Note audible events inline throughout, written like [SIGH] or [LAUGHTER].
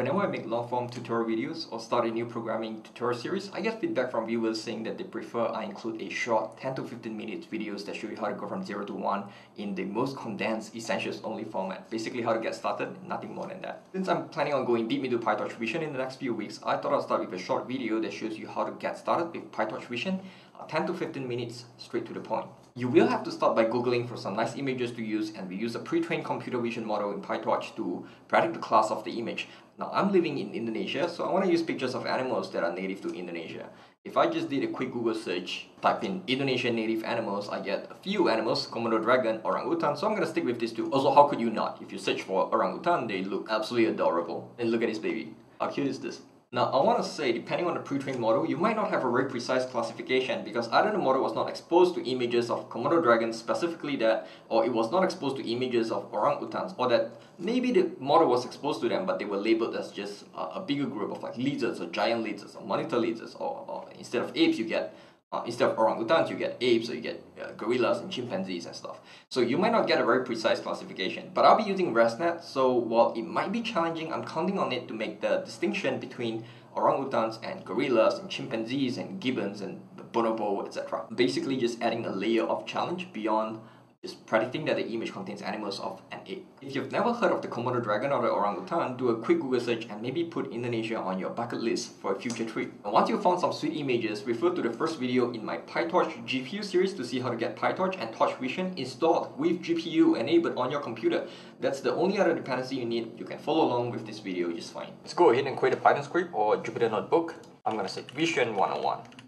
Whenever I make long form tutorial videos or start a new programming tutorial series, I get feedback from viewers saying that they prefer I include a short 10 to 15 minutes videos that show you how to go from 0 to 1 in the most condensed essentials only format. Basically how to get started, nothing more than that. Since I'm planning on going deep into PyTorch Vision in the next few weeks, I thought I'd start with a short video that shows you how to get started with PyTorch Vision, uh, 10 to 15 minutes straight to the point. You will have to start by googling for some nice images to use and we use a pre-trained computer vision model in PyTorch to predict the class of the image. Now I'm living in Indonesia so I want to use pictures of animals that are native to Indonesia. If I just did a quick Google search, type in Indonesian native animals, I get a few animals, Komodo dragon, orangutan, so I'm gonna stick with these two. Also, how could you not? If you search for orangutan, they look absolutely adorable. And look at this baby. How cute is this? Now, I want to say, depending on the pre-trained model, you might not have a very precise classification because either the model was not exposed to images of Komodo dragons specifically that, or it was not exposed to images of orangutans, or that maybe the model was exposed to them but they were labeled as just a, a bigger group of like lizards or giant lizards or monitor lizards, or, or instead of apes you get uh, instead of orangutans, you get apes or you get uh, gorillas and chimpanzees and stuff. So you might not get a very precise classification, but I'll be using ResNet, so while it might be challenging, I'm counting on it to make the distinction between orangutans and gorillas and chimpanzees and gibbons and bonobo, etc. Basically just adding a layer of challenge beyond is predicting that the image contains animals of an ape. If you've never heard of the Komodo dragon or the orangutan, do a quick Google search and maybe put Indonesia on your bucket list for a future trip. And once you've found some sweet images, refer to the first video in my PyTorch GPU series to see how to get PyTorch and Torch Vision installed with GPU enabled on your computer. That's the only other dependency you need. You can follow along with this video just fine. Let's go ahead and create a Python script or Jupyter Notebook. I'm gonna say Vision 101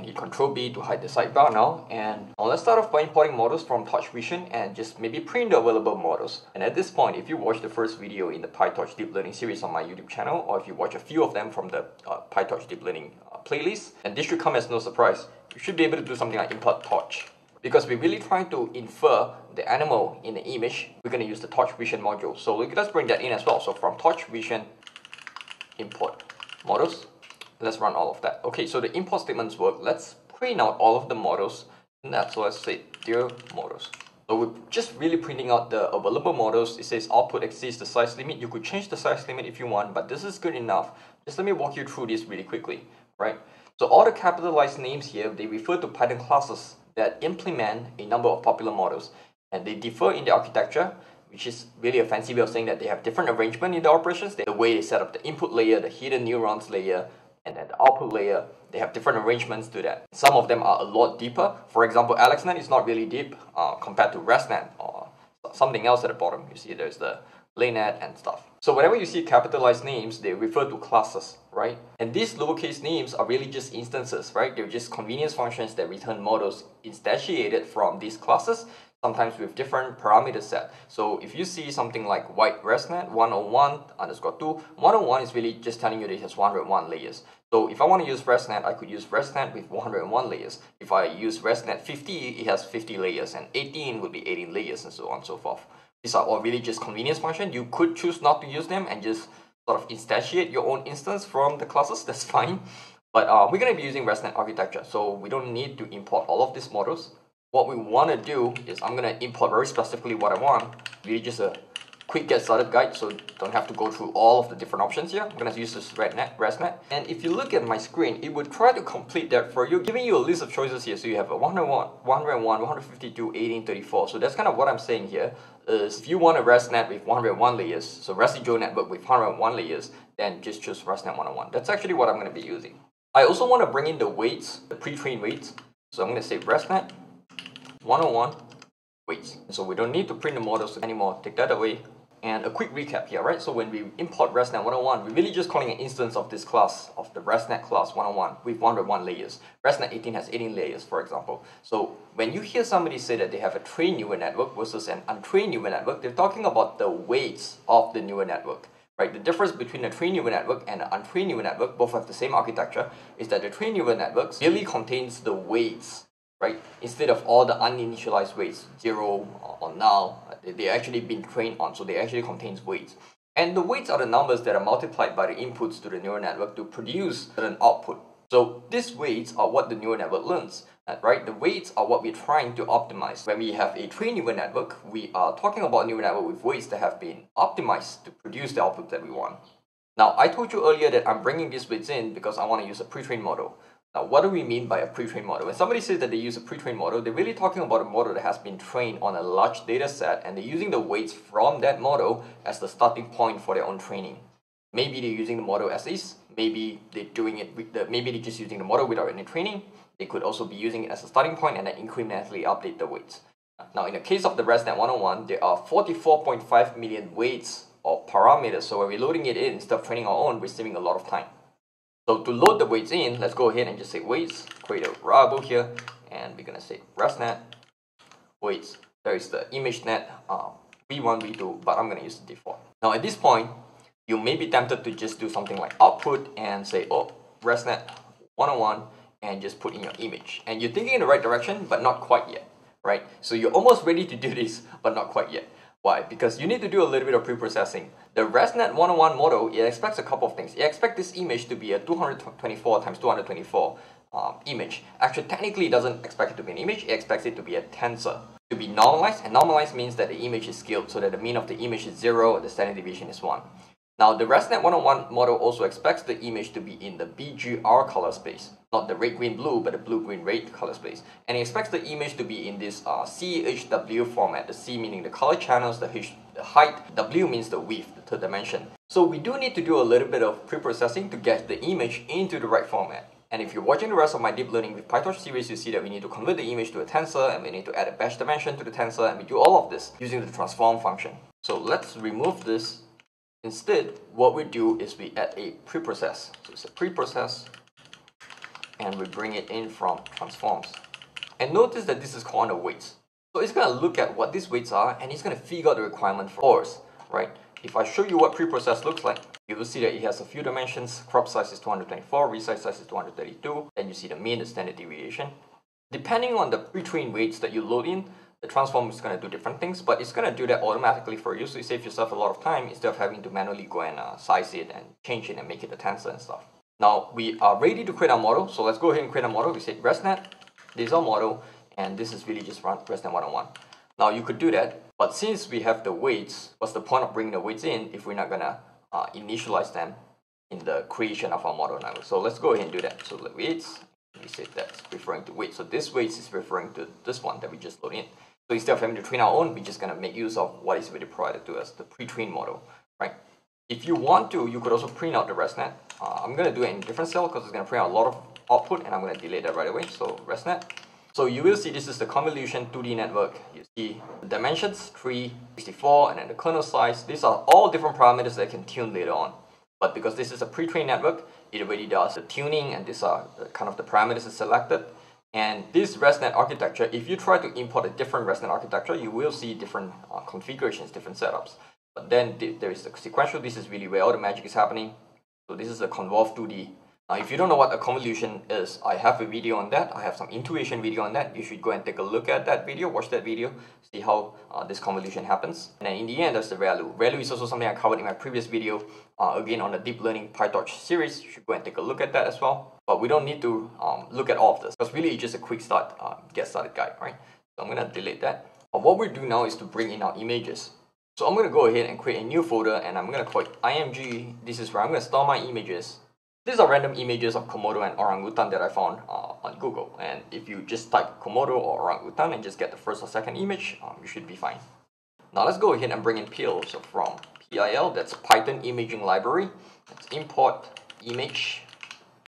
and hit Control B to hide the sidebar now. And now let's start off by importing models from Torch Vision and just maybe print the available models. And at this point, if you watch the first video in the PyTorch Deep Learning series on my YouTube channel, or if you watch a few of them from the uh, PyTorch Deep Learning uh, playlist, and this should come as no surprise, you should be able to do something like import torch. Because we're really trying to infer the animal in the image, we're going to use the Torch Vision module. So let's bring that in as well. So from Torch Vision, import models let's run all of that. Okay, so the import statements work. Let's print out all of the models. And that's so let's say dir models. So we're just really printing out the available models. It says output exceeds the size limit. You could change the size limit if you want, but this is good enough. Just let me walk you through this really quickly, right? So all the capitalized names here, they refer to Python classes that implement a number of popular models. And they differ in the architecture, which is really a fancy way of saying that they have different arrangement in the operations. The way they set up the input layer, the hidden neurons layer, and then the output layer, they have different arrangements to that. Some of them are a lot deeper. For example, AlexNet is not really deep uh, compared to ResNet or something else at the bottom. You see there's the LayNet and stuff. So whenever you see capitalized names, they refer to classes, right? And these lowercase names are really just instances, right? They're just convenience functions that return models instantiated from these classes sometimes with different parameter set. So if you see something like Wide ResNet 101 underscore 2, 101 is really just telling you that it has 101 layers. So if I want to use ResNet, I could use ResNet with 101 layers. If I use ResNet 50, it has 50 layers, and 18 would be 18 layers, and so on and so forth. These are all really just convenience functions. You could choose not to use them and just sort of instantiate your own instance from the classes, [LAUGHS] that's fine. But uh, we're going to be using ResNet architecture, so we don't need to import all of these models what we want to do is I'm going to import very specifically what I want. Really just a quick get started guide so don't have to go through all of the different options here. I'm going to use this RedNet, ResNet. And if you look at my screen, it would try to complete that for you, giving you a list of choices here. So you have a 101, 101, 152, 1834. So that's kind of what I'm saying here is if you want a ResNet with 101 layers, so residual network with 101 layers, then just choose ResNet 101. That's actually what I'm going to be using. I also want to bring in the weights, the pre-trained weights. So I'm going to say ResNet 101 weights. So we don't need to print the models anymore. Take that away. And a quick recap here, right? So when we import ResNet 101, we're really just calling an instance of this class, of the ResNet class 101 with 101 layers. ResNet 18 has 18 layers, for example. So when you hear somebody say that they have a trained neural network versus an untrained neural network, they're talking about the weights of the neural network. Right? The difference between a trained neural network and an untrained neural network, both have the same architecture, is that the trained neural networks really contains the weights right? Instead of all the uninitialized weights, zero or null, they actually been trained on, so they actually contains weights. And the weights are the numbers that are multiplied by the inputs to the neural network to produce an output, So these weights are what the neural network learns. Uh, right? The weights are what we're trying to optimize. When we have a trained neural network, we are talking about neural network with weights that have been optimized to produce the output that we want. Now, I told you earlier that I'm bringing these weights in because I want to use a pre-trained model. Now, what do we mean by a pre-trained model? When somebody says that they use a pre-trained model, they're really talking about a model that has been trained on a large data set and they're using the weights from that model as the starting point for their own training. Maybe they're using the model as is, maybe they're doing it with the, maybe they're just using the model without any training. They could also be using it as a starting point and then incrementally update the weights. Now, in the case of the ResNet 101, there are 44.5 million weights or parameters. So when we're loading it in, instead of training our own, we're saving a lot of time. So to load the weights in, let's go ahead and just say weights, create a variable here, and we're gonna say ResNet weights. There is the ImageNet uh, v1, v2, but I'm gonna use the default. Now at this point, you may be tempted to just do something like output and say, oh, ResNet 101, and just put in your image. And you're thinking in the right direction, but not quite yet, right? So you're almost ready to do this, but not quite yet. Why? Because you need to do a little bit of pre-processing. The ResNet 101 model, it expects a couple of things. It expects this image to be a 224 times 224 um, image. Actually, technically, it doesn't expect it to be an image. It expects it to be a tensor. To be normalized, and normalized means that the image is scaled so that the mean of the image is 0 and the standard deviation is 1. Now, the ResNet 101 model also expects the image to be in the BGR color space, not the red, green, blue, but the blue, green, red color space. And it expects the image to be in this uh, CHW format, the C meaning the color channels, the H the height, W means the width, the dimension. So we do need to do a little bit of pre-processing to get the image into the right format. And if you're watching the rest of my deep learning with PyTorch series, you see that we need to convert the image to a tensor and we need to add a batch dimension to the tensor and we do all of this using the transform function. So let's remove this Instead, what we do is we add a preprocess. So it's a preprocess and we bring it in from transforms. And notice that this is called the weights. So it's going to look at what these weights are and it's going to figure out the requirement for us, right? If I show you what preprocess looks like, you will see that it has a few dimensions. Crop size is 224, resize size is 232. Then you see the mean, the standard deviation. Depending on the pre-trained weights that you load in, the transform is going to do different things, but it's going to do that automatically for you, so you save yourself a lot of time instead of having to manually go and uh, size it and change it and make it a tensor and stuff. Now, we are ready to create our model, so let's go ahead and create a model. We say ResNet, this is our model, and this is really just run ResNet 101. Now, you could do that, but since we have the weights, what's the point of bringing the weights in if we're not going to uh, initialize them in the creation of our model now? So let's go ahead and do that. So the weights, we say that's referring to weight. So this weights is referring to this one that we just load in. So instead of having to train our own, we're just going to make use of what is already provided to us, the pre-trained model, right? If you want to, you could also print out the ResNet. Uh, I'm going to do it in a different cell because it's going to print out a lot of output and I'm going to delete that right away. So ResNet. So you will see this is the convolution 2D network. You see the dimensions, 3, 64, and then the kernel size. These are all different parameters that can tune later on. But because this is a pre-trained network, it already does the tuning and these are kind of the parameters selected. And this ResNet architecture, if you try to import a different ResNet architecture, you will see different uh, configurations, different setups. But then there is the sequential, this is really where all the magic is happening. So this is a Convolve 2D now, if you don't know what a convolution is, I have a video on that. I have some intuition video on that. You should go and take a look at that video, watch that video, see how uh, this convolution happens. And then in the end, there's the ReLU. ReLU is also something I covered in my previous video, uh, again on the deep learning PyTorch series. You should go and take a look at that as well. But we don't need to um, look at all of this because really it's just a quick start, uh, get started guide, right? So I'm gonna delete that. But what we're doing now is to bring in our images. So I'm gonna go ahead and create a new folder and I'm gonna call it img. This is where I'm gonna store my images these are random images of Komodo and orangutan that I found uh, on Google. And if you just type Komodo or orangutan and just get the first or second image, um, you should be fine. Now let's go ahead and bring in PIL. So from PIL, that's Python Imaging Library. Let's import image.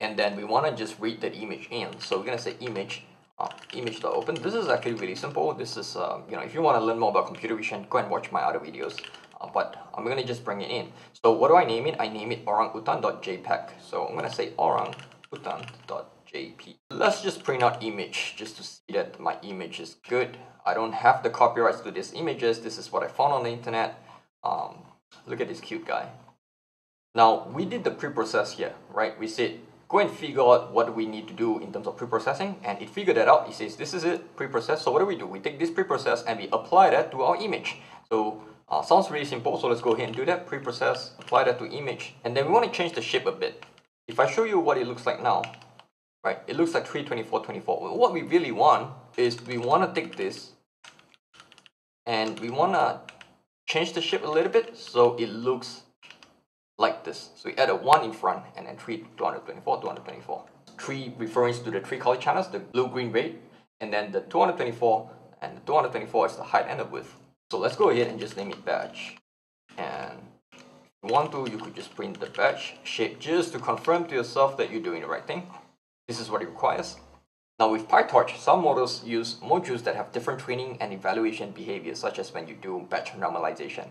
And then we want to just read that image in. So we're going to say image uh, image.open. This is actually really simple. This is, uh, you know, if you want to learn more about computer vision, go and watch my other videos. Uh, but I'm gonna just bring it in. So what do I name it? I name it orangutan.jpg. So I'm gonna say orangutan.jpg. Let's just print out image just to see that my image is good. I don't have the copyrights to these images. This is what I found on the internet. Um, look at this cute guy. Now we did the pre-process here, right? We said go and figure out what we need to do in terms of pre-processing and it figured that out. It says this is it, pre-process. So what do we do? We take this pre-process and we apply that to our image. So uh, sounds really simple, so let's go ahead and do that. Pre-process, apply that to image, and then we want to change the shape a bit. If I show you what it looks like now, right? It looks like 324, 24. What we really want is we want to take this and we want to change the shape a little bit so it looks like this. So we add a 1 in front and then 3, 224, 224. 3 referring to the three color channels, the blue, green, red, and then the 224 and the 224 is the height and the width. So let's go ahead and just name it batch. And if you want to, you could just print the batch shape just to confirm to yourself that you're doing the right thing. This is what it requires. Now with PyTorch, some models use modules that have different training and evaluation behaviors, such as when you do batch normalization.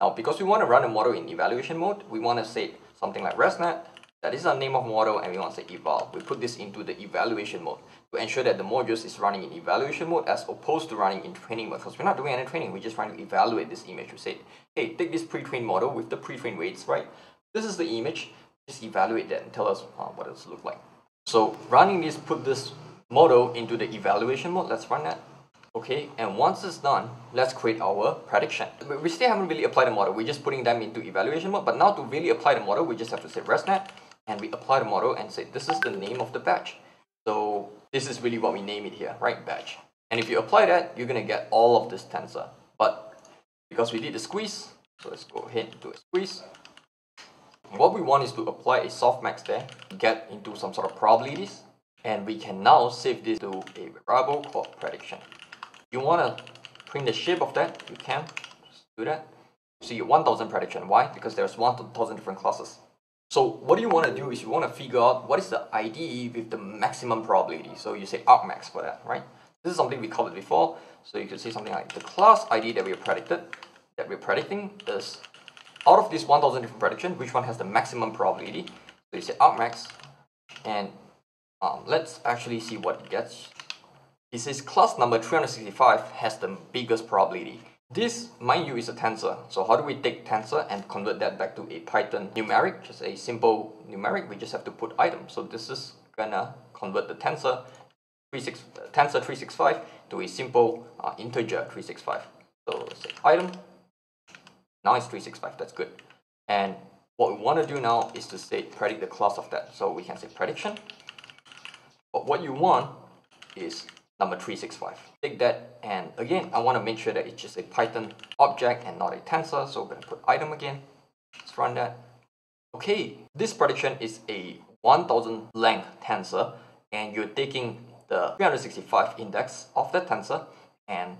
Now because we want to run a model in evaluation mode, we want to say something like ResNet, that is our name of model and we want to say eval. We put this into the evaluation mode to ensure that the modules is running in evaluation mode as opposed to running in training mode because we're not doing any training, we're just trying to evaluate this image. We say, hey, take this pre-trained model with the pre-trained weights, right? This is the image, just evaluate that and tell us uh, what it look like. So running this, put this model into the evaluation mode. Let's run that. Okay, and once it's done, let's create our prediction. We still haven't really applied the model. We're just putting them into evaluation mode. But now to really apply the model, we just have to say ResNet, and we apply the model and say this is the name of the batch. So this is really what we name it here, right? Batch. And if you apply that, you're gonna get all of this tensor. But because we did the squeeze, so let's go ahead and do a squeeze. What we want is to apply a softmax there, get into some sort of probabilities, and we can now save this to a variable called prediction. You want to print the shape of that, you can just do that. See 1000 prediction. Why? Because there's 1000 different classes. So what do you want to do is you want to figure out what is the ID with the maximum probability. So you say argmax for that, right? This is something we covered before. So you could say something like the class ID that we predicted, that we're predicting is out of this 1000 different prediction, which one has the maximum probability? So you say argmax and um, let's actually see what it gets. It says class number 365 has the biggest probability. This, mind you, is a tensor. So how do we take tensor and convert that back to a Python numeric, just a simple numeric? We just have to put item. So this is gonna convert the tensor 36, tensor 365 to a simple uh, integer 365. So say item. Now it's 365. That's good. And what we want to do now is to say predict the class of that. So we can say prediction but what you want is number 365. Take that and again, I want to make sure that it's just a Python object and not a tensor. So we're going to put item again. Let's run that. Okay, this prediction is a 1000 length tensor and you're taking the 365 index of that tensor and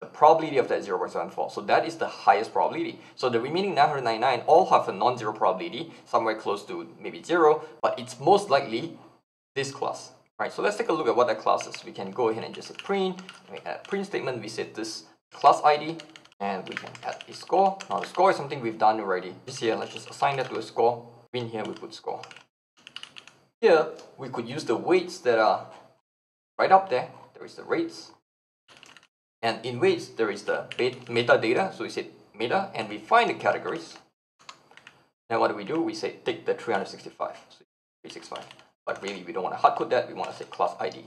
the probability of that 0.74. So that is the highest probability. So the remaining 999 all have a non-zero probability, somewhere close to maybe zero, but it's most likely this class. Right, so let's take a look at what that class is. We can go ahead and just say print. We add print statement. We set this class ID, and we can add a score. Now the score is something we've done already. Just here, let's just assign that to a score. In here, we put score. Here, we could use the weights that are right up there. There is the rates. And in weights, there is the metadata. So we say meta, and we find the categories. Now what do we do? We say take the 365. So 365. But really, we don't want to hardcode that. We want to say class ID.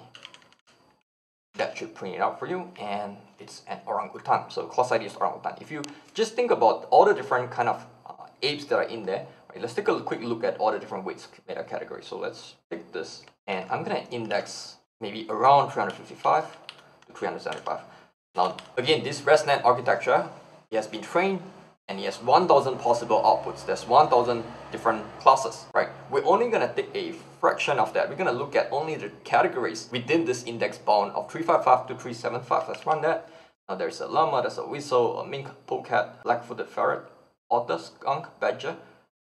That should print it out for you, and it's an orangutan. So class ID is orangutan. If you just think about all the different kind of uh, apes that are in there, right, let's take a quick look at all the different weights meta categories. So let's pick this, and I'm gonna index maybe around 355 to 375. Now, again, this ResNet architecture, it has been trained and it has 1000 possible outputs. There's 1000 different classes, right? We're only gonna take a fraction of that. We're gonna look at only the categories within this index bound of 355 to 375. Let's run that. Now there's a llama, there's a weasel, a mink, polecat, black-footed ferret, otter, skunk, badger,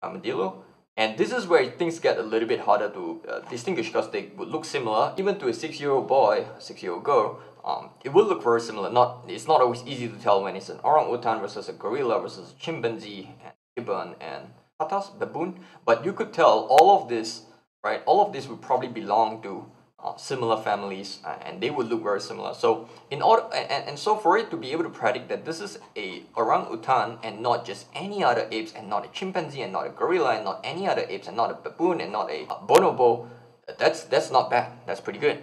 armadillo. And this is where things get a little bit harder to uh, distinguish because they would look similar even to a six-year-old boy, six-year-old girl, um, it would look very similar. Not it's not always easy to tell when it's an orangutan versus a gorilla versus a chimpanzee and gibbon and patas baboon. But you could tell all of this, right? All of this would probably belong to uh, similar families, uh, and they would look very similar. So in order and, and so for it to be able to predict that this is a orangutan and not just any other apes and not a chimpanzee and not a gorilla and not any other apes and not a baboon and not a bonobo, that's that's not bad. That's pretty good.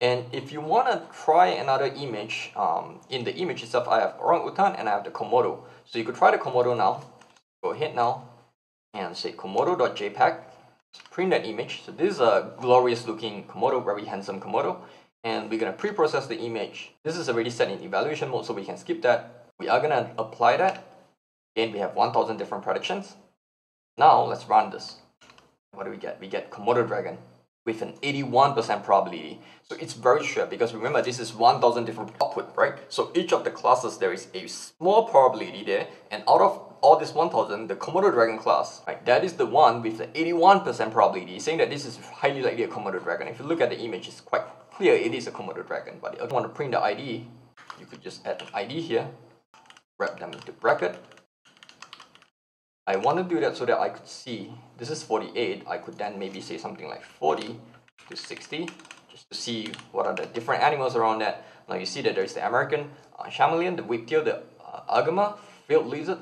And if you want to try another image, um, in the image itself, I have orangutan and I have the Komodo. So you could try the Komodo now. Go ahead now and say komodo.jpg. print that image. So this is a glorious looking Komodo, very handsome Komodo. And we're gonna pre-process the image. This is already set in evaluation mode, so we can skip that. We are gonna apply that. Again, we have 1000 different predictions. Now let's run this. What do we get? We get Komodo Dragon with an 81% probability. So it's very sure because remember this is 1000 different output, right? So each of the classes there is a small probability there and out of all this 1000, the Komodo Dragon class, right, that is the one with the 81% probability, saying that this is highly likely a Komodo Dragon. If you look at the image, it's quite clear it is a Komodo Dragon. But if you want to print the ID, you could just add an ID here, wrap them into bracket, I want to do that so that I could see, this is 48, I could then maybe say something like 40 to 60, just to see what are the different animals around that. Now you see that there's the American uh, chameleon, the whiptail, the uh, agama, field lizard,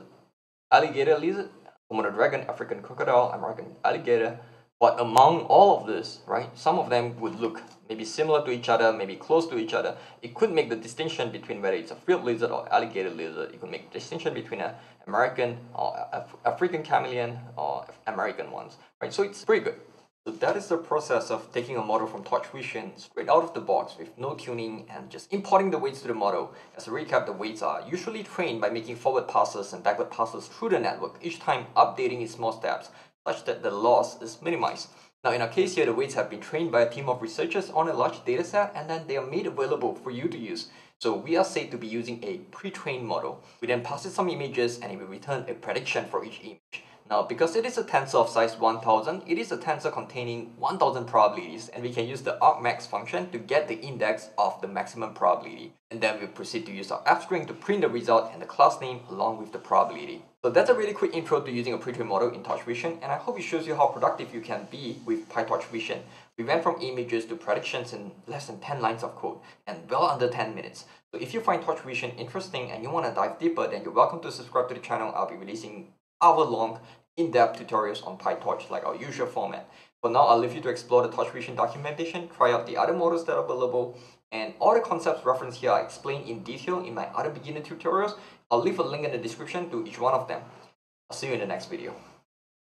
alligator lizard, Komodo dragon, African crocodile, American alligator, but among all of this, right, some of them would look maybe similar to each other, maybe close to each other. It could make the distinction between whether it's a field lizard or alligator lizard. It could make distinction between an American or Af African chameleon or American ones, right? So it's pretty good. So that is the process of taking a model from Torch Vision straight out of the box with no tuning and just importing the weights to the model. As a recap, the weights are usually trained by making forward passes and backward passes through the network, each time updating its small steps such that the loss is minimized. Now in our case here, the weights have been trained by a team of researchers on a large dataset and then they are made available for you to use. So we are said to be using a pre-trained model. We then pass it some images and it will return a prediction for each image. Now, because it is a tensor of size 1000, it is a tensor containing 1000 probabilities and we can use the argmax function to get the index of the maximum probability. And then we proceed to use our f-string to print the result and the class name along with the probability. So that's a really quick intro to using a pre-trained model in Torch Vision and I hope it shows you how productive you can be with PyTorch Vision. We went from images to predictions in less than 10 lines of code and well under 10 minutes. So if you find Torch Vision interesting and you want to dive deeper, then you're welcome to subscribe to the channel. I'll be releasing hour-long in-depth tutorials on PyTorch like our usual format. For now, I'll leave you to explore the Torch Vision documentation, try out the other models that are available, and all the concepts referenced here are explained in detail in my other beginner tutorials. I'll leave a link in the description to each one of them. I'll see you in the next video.